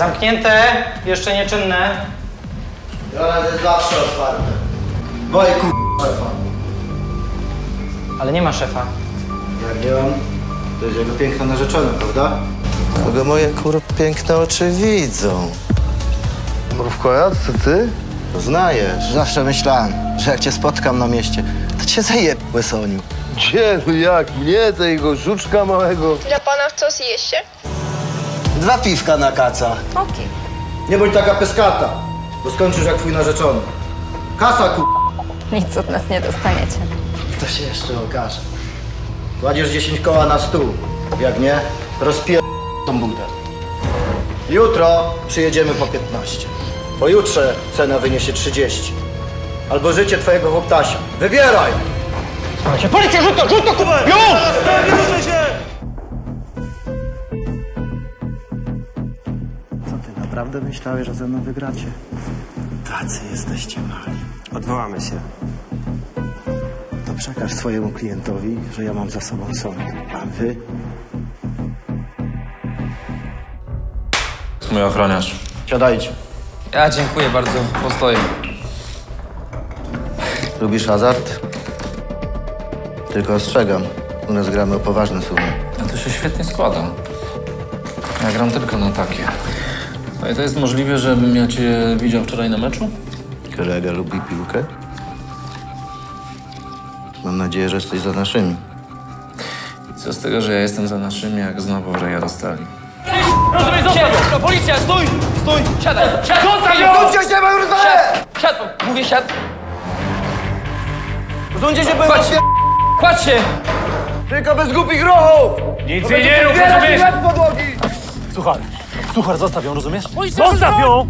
Zamknięte, jeszcze nieczynne. Ona jest zawsze otwarte. Moje kur... szefa. Ale nie ma szefa. Jak nie mam, to jest jego piękna narzeczona, prawda? Kogo moje kur... piękne oczy widzą. Mrówkoja, to ty? Poznajesz. Zawsze myślałem, że jak cię spotkam na mieście, to cię zajeb, Łysoniu. Gdzie, no jak? Mnie, tego żuczka małego? Dla pana w co zjeść się? Dwa piwka na kaca. Okej. Nie bądź taka pyskata, bo skończysz jak twój narzeczony. Kasa, ku... Nic od nas nie dostaniecie. To się jeszcze okaże. Kładziesz 10 koła na stół. Jak nie, rozpier... tą budę. Jutro przyjedziemy po 15. Pojutrze cena wyniesie 30. Albo życie twojego chłoptasia. Wybieraj! Policja, rzut to, rzut to, kubę! Co ty naprawdę myślałeś, że ze mną wygracie? Tacy jesteście mali. Odwołamy się. To przekaż swojemu klientowi, że ja mam za sobą sąd. A wy? mój ochroniarz. Siadajcie. Ja dziękuję bardzo, postoję. Lubisz hazard? Tylko ostrzegam. U nas gramy o poważne sumy. A to się świetnie składa. Ja gram tylko na takie. No i to jest możliwe, żebym ja cię widział wczoraj na meczu? Kolega lubi piłkę? Mam nadzieję, że jesteś za naszymi. I co z tego, że ja jestem za naszymi, jak znowu ryja dostali? Rozumiem, zostaw! Policja, stój! Stój! Siadaj! Siadaj! Zostaw ją! Chodźcie się, mam rozwalę! Siad! Mówię siad! Zuncie się, bo Kładź się! Kładź się! Tylko bez głupich ruchów! Nic jej nie rób, rozumiesz? Suchar, suchar, zostaw ją, rozumiesz? Zostaw ją!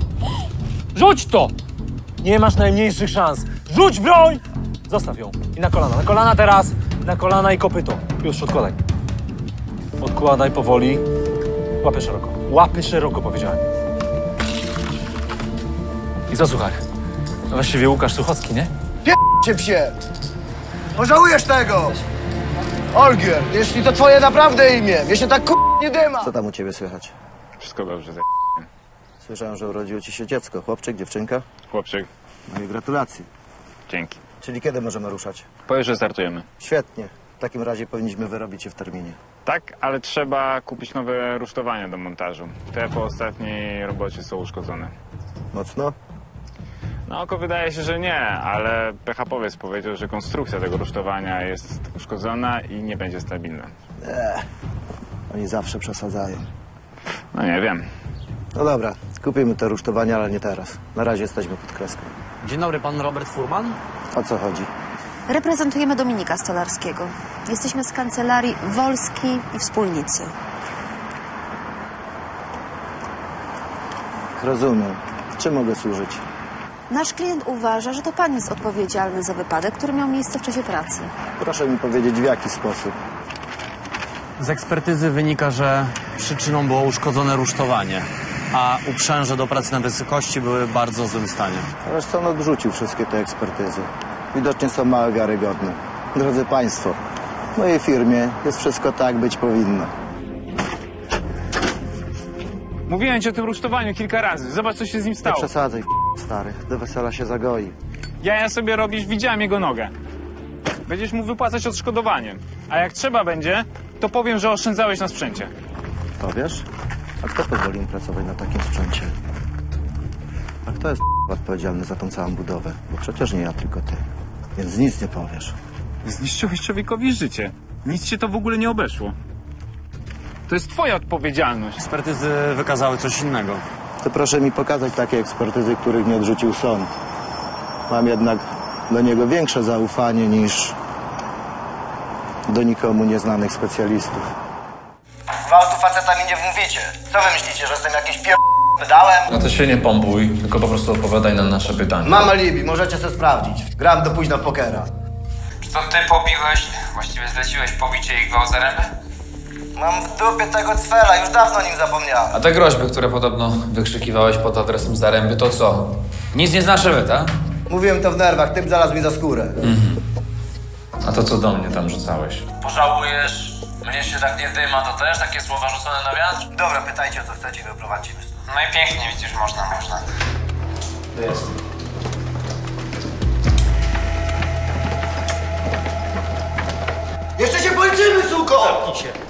Rzuć to! Nie masz najmniejszych szans. Rzuć broń! Zostaw ją. I na kolana, na kolana teraz. Na kolana i kopyto. Już odkładaj. Odkładaj powoli. Łapy szeroko. Łapy szeroko, powiedziałem. I co, suchar? No właściwie Łukasz Suchocki, nie? Cię psie! Pożałujesz tego! Olgier, jeśli to twoje naprawdę imię, się tak ku... nie dyma! Co tam u ciebie słychać? Wszystko dobrze, za Słyszałem, że urodziło ci się dziecko. Chłopczyk, dziewczynka? chłopczyk. No i gratulacje. Dzięki. Czyli kiedy możemy ruszać? Pojutrze startujemy. Świetnie. W takim razie powinniśmy wyrobić się w terminie. Tak, ale trzeba kupić nowe rusztowania do montażu. Te po ostatniej robocie są uszkodzone. Mocno? Na oko wydaje się, że nie, ale PHP-owiec powiedział, że konstrukcja tego rusztowania jest uszkodzona i nie będzie stabilna. Oni zawsze przesadzają. No nie wiem. No dobra, kupimy te rusztowania, ale nie teraz. Na razie jesteśmy pod kreską. Dzień dobry, pan Robert Furman? O co chodzi? Reprezentujemy Dominika Stolarskiego. Jesteśmy z kancelarii Wolski i Wspólnicy. Rozumiem. Czym mogę służyć? Nasz klient uważa, że to pan jest odpowiedzialny za wypadek, który miał miejsce w czasie pracy. Proszę mi powiedzieć, w jaki sposób. Z ekspertyzy wynika, że przyczyną było uszkodzone rusztowanie, a uprzęże do pracy na wysokości były w bardzo złym stanie. Zresztą on odrzucił wszystkie te ekspertyzy. Widocznie są małe wiarygodne. Drodzy Państwo, w mojej firmie jest wszystko tak być powinno. Mówiłem ci o tym rusztowaniu kilka razy. Zobacz, co się z nim Nie stało. przesadzaj, stary. Do wesela się zagoi. Ja ja sobie robisz, widziałem jego nogę. Będziesz mu wypłacać odszkodowanie. A jak trzeba będzie, to powiem, że oszczędzałeś na sprzęcie. Powiesz? A kto pozwolił im pracować na takim sprzęcie? A kto jest odpowiedzialny za tą całą budowę? Bo przecież nie ja, tylko ty. Więc nic nie powiesz. Zniszczyłeś człowiekowi życie. Nic cię to w ogóle nie obeszło. To jest twoja odpowiedzialność. Ekspertyzy wykazały coś innego. To proszę mi pokazać takie ekspertyzy, których nie odrzucił sąd. Mam jednak do niego większe zaufanie niż do nikomu nieznanych specjalistów. Gwałtu facetami nie wmówicie. Co wy myślicie, że jestem jakiś pier... Wydałem? No to się nie pompuj, tylko po prostu odpowiadaj na nasze pytania. Mam alibi, możecie se sprawdzić. Gram do późna w pokera. Czy to ty pobiłeś, właściwie zleciłeś pobicie ich ręby? Mam w dupie tego cwela, już dawno o nim zapomniałem. A te groźby, które podobno wykrzykiwałeś pod adresem Zaręby, to co? Nic nie znaczyły, tak? Mówiłem to w nerwach, typ znalazł mi za skórę. A to co do mnie tam rzucałeś? Pożałujesz? Mnie się tak nie dyma, to też takie słowa rzucone na wiatr? Dobra, pytajcie o co chcecie i wyprowadzimy stąd. No i pięknie, widzisz, można, można. To jest. Jeszcze się policzymy, suko! Zamknij się.